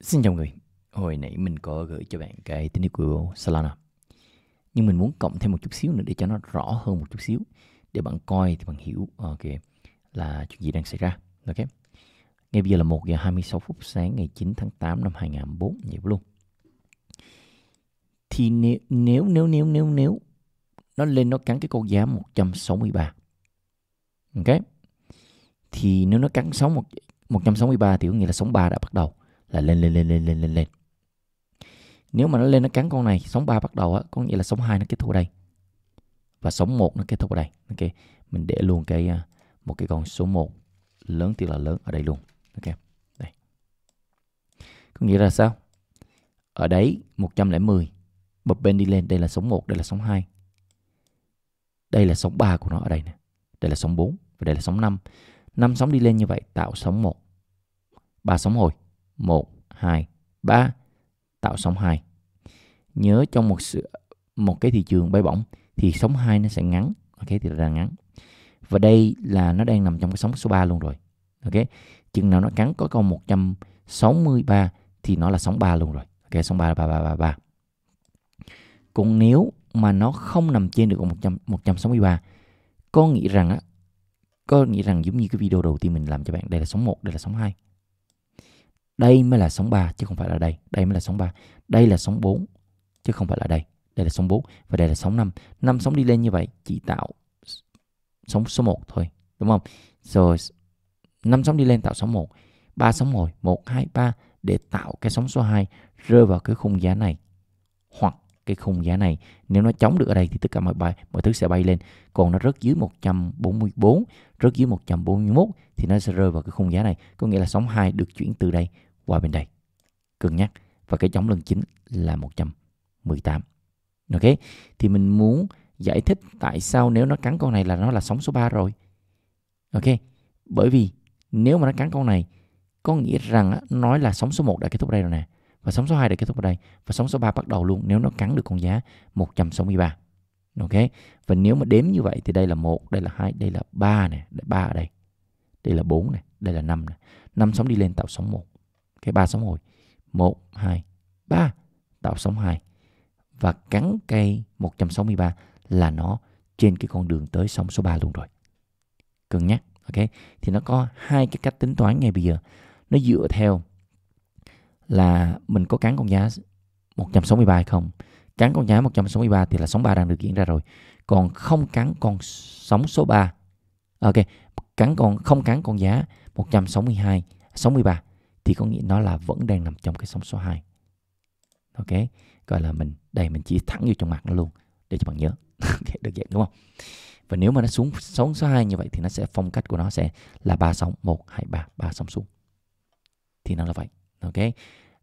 Xin chào người, hồi nãy mình có gửi cho bạn cái tín hiệu của Solana à. Nhưng mình muốn cộng thêm một chút xíu nữa để cho nó rõ hơn một chút xíu. Để bạn coi thì bạn hiểu ờ, ok là chuyện gì đang xảy ra. Ok. Ngay bây giờ là 1 giờ 26 phút sáng ngày 9 tháng 8 năm 2004 Vậy luôn. Thì nếu nếu nếu nếu nếu nếu Nó lên nó cắn cái con giá 163 Ok. Thì nếu nó cắn sóng 163 thì có nghĩa là sóng 3 đã bắt đầu là lên lên lên lên lên lên lên. Nếu mà nó lên nó cắn con này sóng 3 bắt đầu á, có nghĩa là sóng 2 nó kết thúc ở đây. Và sóng 1 nó kết thúc ở đây. Ok, mình để luôn cái à, một cái con số 1 lớn thì là lớn ở đây luôn. Ok, đây. Có nghĩa là sao? Ở đấy 110 bập bên đi lên, đây là sóng 1 đây là sóng 2 đây là sóng 3 của nó ở đây nè. Đây là sóng 4 và đây là sóng 5 5 sóng đi lên như vậy, tạo sóng 1 3 sóng hồi. 1, 2, 3 tạo sóng 2. Nhớ trong một sự một cái thị trường bay bổng thì sóng 2 nó sẽ ngắn, ok thì là ngắn. Và đây là nó đang nằm trong cái sóng số 3 luôn rồi. Ok. Chừng nào nó cắn có con 163 thì nó là sóng 3 luôn rồi. Ok, sóng 3 là 3333. Còn nếu mà nó không nằm trên được 100, 163 có nghĩ rằng á có nghĩ rằng giống như cái video đầu tiên mình làm cho bạn đây là sóng 1, đây là sóng 2 đây mới là sóng 3 chứ không phải là đây. Đây mới là sóng 3. Đây là sóng 4 chứ không phải là đây. Đây là sóng 4 và đây là sóng 5. năm sóng đi lên như vậy chỉ tạo sóng số 1 thôi. Đúng không? Rồi năm sóng đi lên tạo sóng 1. ba sóng hồi 1, 2, 3 để tạo cái sóng số 2 rơi vào cái khung giá này. Hoặc cái khung giá này nếu nó chống được ở đây thì tất cả mọi bài mọi thứ sẽ bay lên còn nó rớt dưới 144 rớt dưới 141 thì nó sẽ rơi vào cái khung giá này có nghĩa là sóng 2 được chuyển từ đây qua bên đây. Cân nhắc. Và cái chống lần chính là 118. Ok. Thì mình muốn giải thích tại sao nếu nó cắn con này là nó là sóng số 3 rồi. Ok. Bởi vì nếu mà nó cắn con này có nghĩa rằng nói là sóng số 1 đã kết thúc ở đây rồi nè. Và sóng số 2 đã kết thúc ở đây. Và sóng số 3 bắt đầu luôn nếu nó cắn được con giá 163. Ok. Và nếu mà đếm như vậy thì đây là 1, đây là 2, đây là 3 nè. 3 ở đây. Đây là 4 nè. Đây là 5 nè. 5 sóng đi lên tạo sóng 1 cái ba sóng hồi 1, 2, 3 tạo sóng 2 và cắn cây 163 là nó trên cái con đường tới sóng số 3 luôn rồi. Cân nhắc, ok? Thì nó có hai cái cách tính toán ngay bây giờ. Nó dựa theo là mình có cắn con giá 163 hay không. Cắn con giá 163 thì là sóng 3 đang được diễn ra rồi. Còn không cắn con sóng số 3. Ok, cắn con không cắn con giá 162, 63 thì có nghĩa nó là vẫn đang nằm trong cái sóng số 2. Ok, gọi là mình đây mình chỉ thẳng vô trong mặt nó luôn để cho bạn nhớ. được vậy đúng không? Và nếu mà nó xuống sóng số 2 như vậy thì nó sẽ phong cách của nó sẽ là ba sóng 1 2 3 ba sóng xuống. Thì nó là vậy. Ok.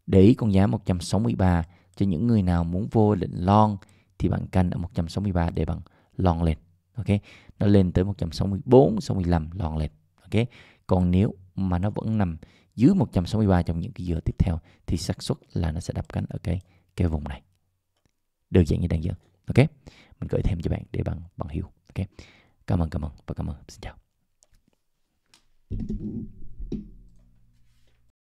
Để ý con giá 163 cho những người nào muốn vô định long thì bạn canh ở 163 để bạn lon lên. Ok. Nó lên tới 164, 65 lon lên. Ok. Còn nếu mà nó vẫn nằm dưới 163 trong những cái giờ tiếp theo, thì xác suất là nó sẽ đập cánh ở cái cái vùng này. Đơn giản như đang giờ. Ok? Mình gửi thêm cho bạn để bạn bạn hiểu. Ok? Cảm ơn cảm ơn và cảm ơn. Xin chào.